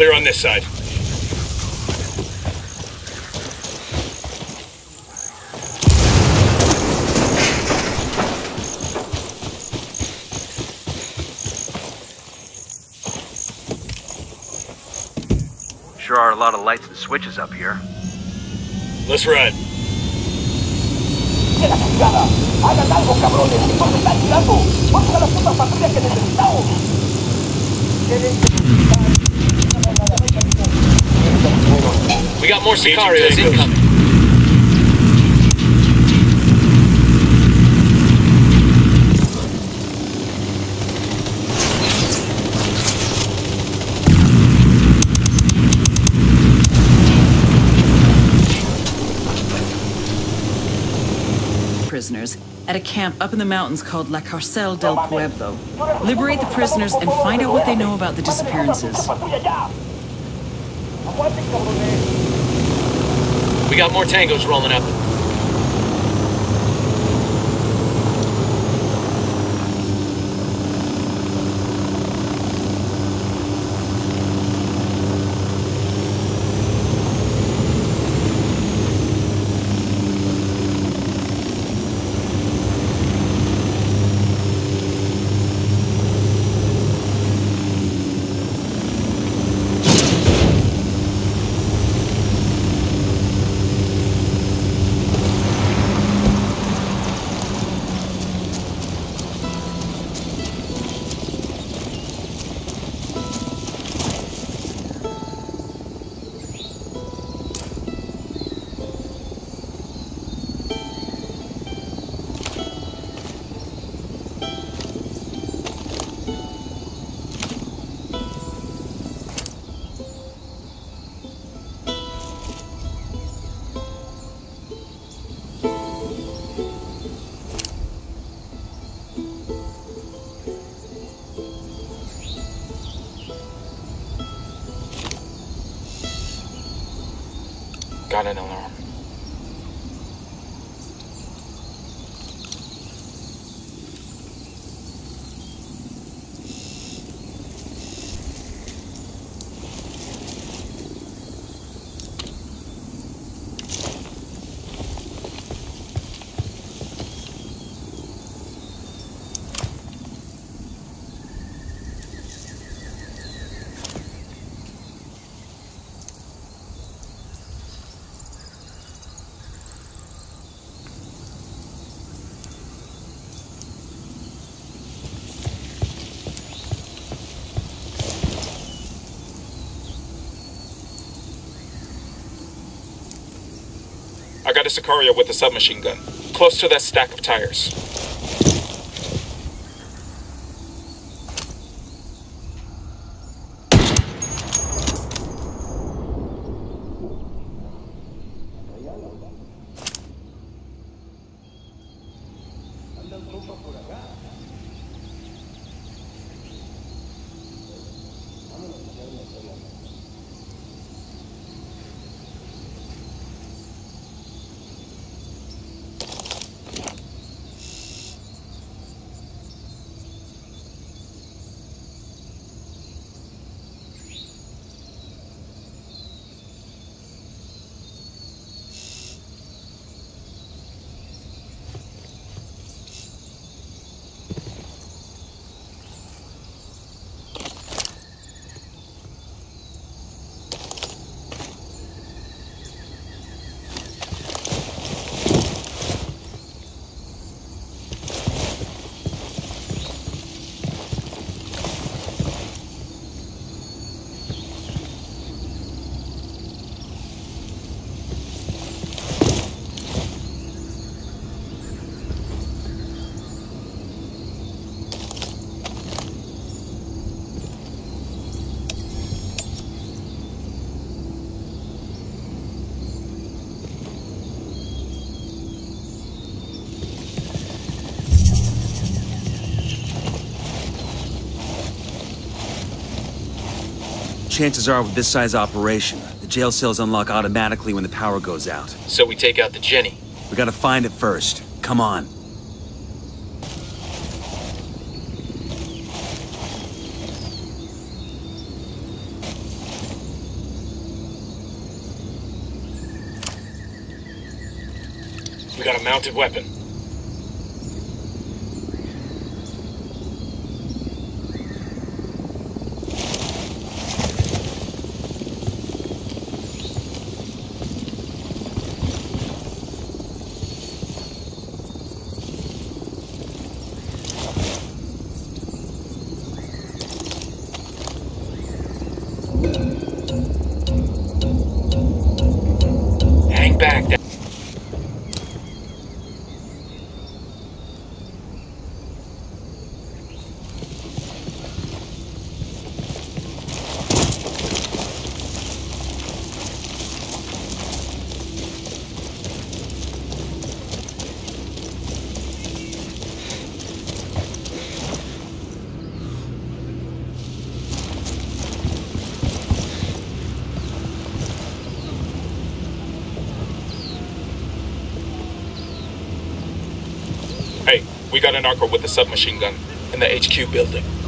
Clear on this side. Sure are a lot of lights and switches up here. Let's ride. ¡De la chingada! ¡Hagan algo, cabrones! ¡Nos están tirando! ¡Busca a las putas patrullas que necesitamos! We got more Sicarios incoming. prisoners at a camp up in the mountains called La Carcel del Pueblo. Liberate the prisoners and find out what they know about the disappearances. We got more tangos rolling up. Got an alarm. I got a Sicario with a submachine gun, close to that stack of tires. chances are with this size operation, the jail cells unlock automatically when the power goes out. So we take out the Jenny. We gotta find it first. Come on. We got a mounted weapon. Got a narco with a submachine gun in the HQ building.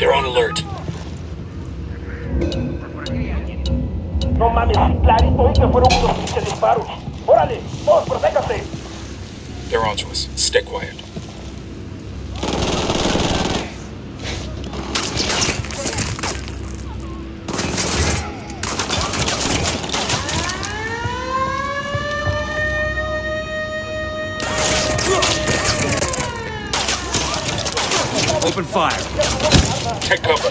They're on alert. No mames, clarito vi que fueron unos pinches disparos. Órale, todos protéjanse. They're onto us. Stay quiet. Open fire. Take cover.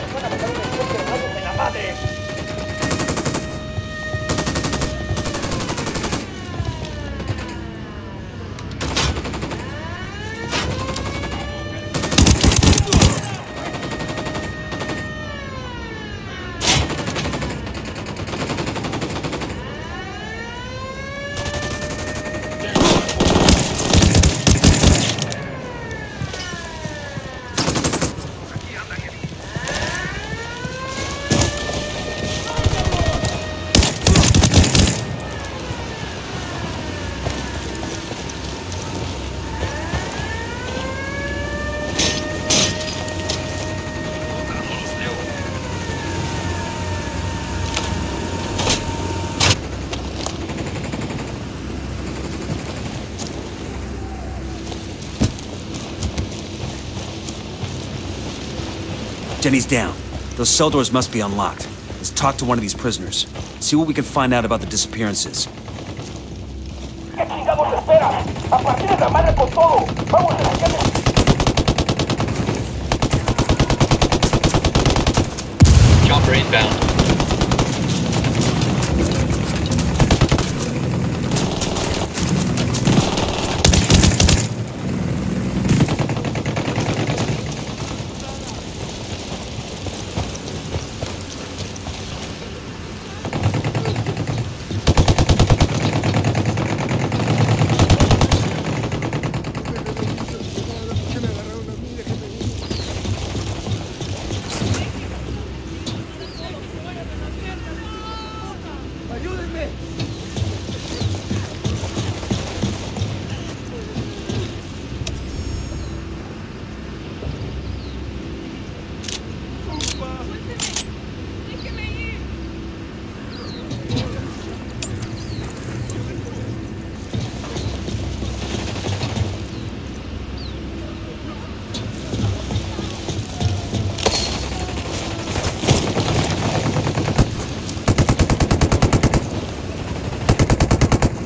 Jenny's down. Those cell doors must be unlocked. Let's talk to one of these prisoners. See what we can find out about the disappearances. ¿Qué chingados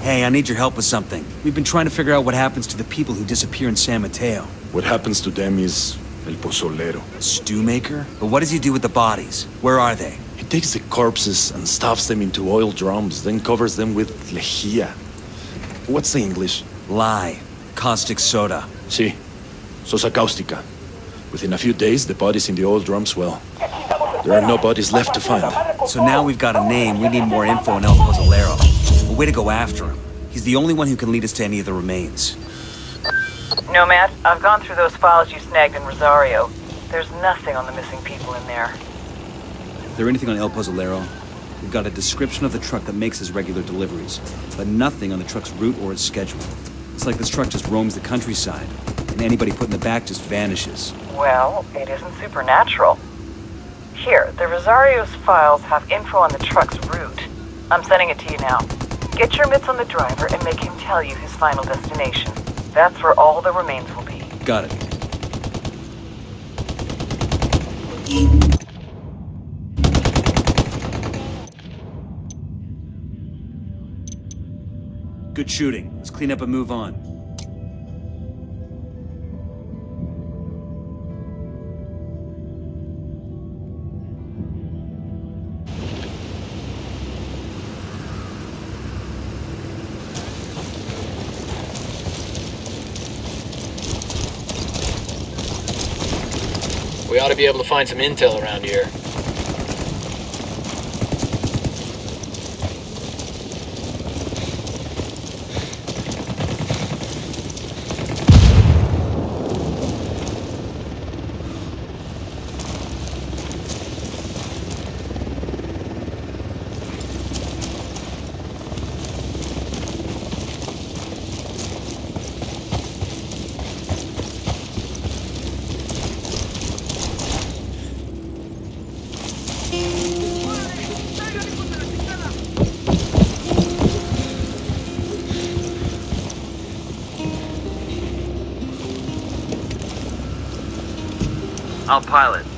Hey, I need your help with something. We've been trying to figure out what happens to the people who disappear in San Mateo. What happens to them is el pozolero. Stew maker? But what does he do with the bodies? Where are they? He takes the corpses and stuffs them into oil drums, then covers them with lejía. What's the English? Lye. caustic soda. Sí. Sosa cáustica. Within a few days, the bodies in the oil drums, well, there are no bodies left to find. So now we've got a name, we need more info on El Pozolero. A way to go after him. He's the only one who can lead us to any of the remains. Nomad, I've gone through those files you snagged in Rosario. There's nothing on the missing people in there. Is there anything on El Pozolero? We've got a description of the truck that makes his regular deliveries, but nothing on the truck's route or its schedule. It's like this truck just roams the countryside, and anybody put in the back just vanishes. Well, it isn't supernatural. Here, the Rosario's files have info on the truck's route. I'm sending it to you now. Get your mitts on the driver and make him tell you his final destination. That's where all the remains will be. Got it. Good shooting. Let's clean up and move on. We ought to be able to find some intel around here. I'll pilot.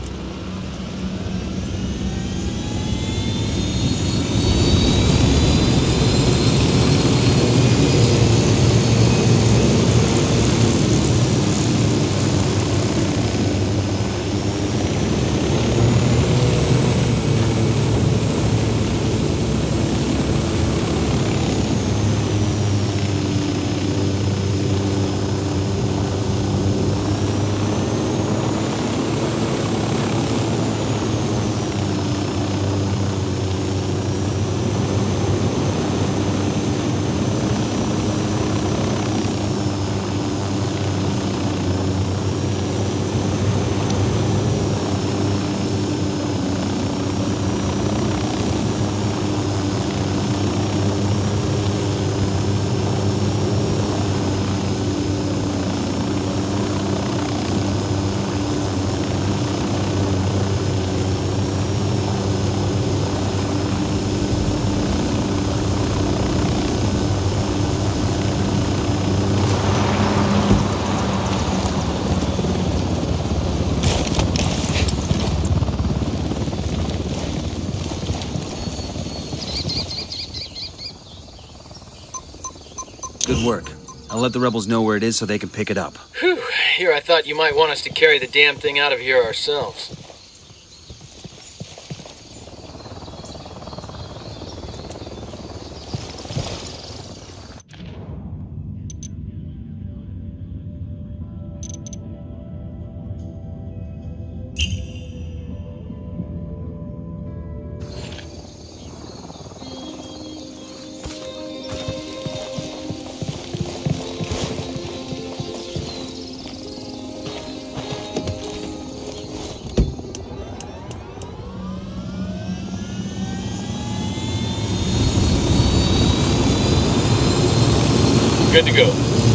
Work. I'll let the rebels know where it is so they can pick it up. Whew. Here, I thought you might want us to carry the damn thing out of here ourselves. Good to go.